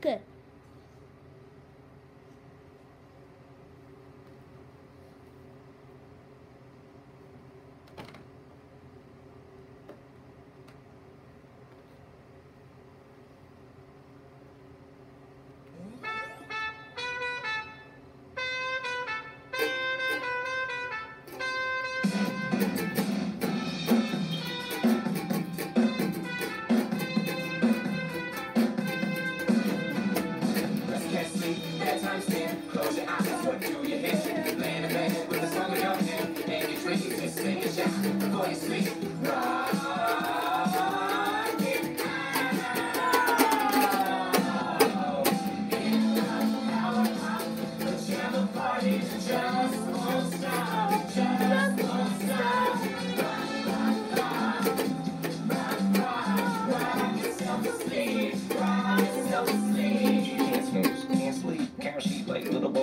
Good. Bad times stand. Close your eyes, and what do you hit? Laying in bed with a song in your hand, and you're drinking, just sing it just before you sleep. Rock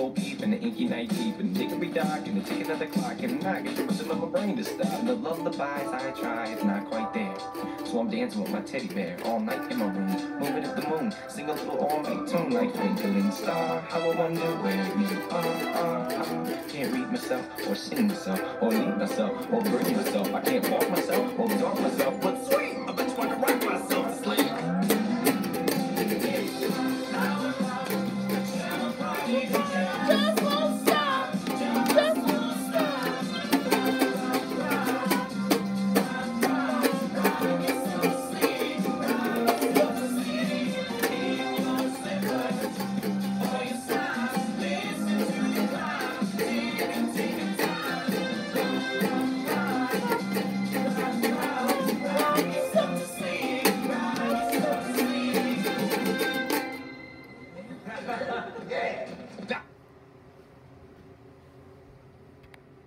Peep in the inky night deep. And dickory dock and the ticking of the clock and I get the rhythm of my brain to stop. And the lullabies I try is not quite there. So I'm dancing with my teddy bear all night in my room. Moving at the moon, sing a little all night tune like twinkling star. How I wonder where you are, are, are. Can't read myself or sing myself or lead myself or bring myself. I can't walk myself or talk myself,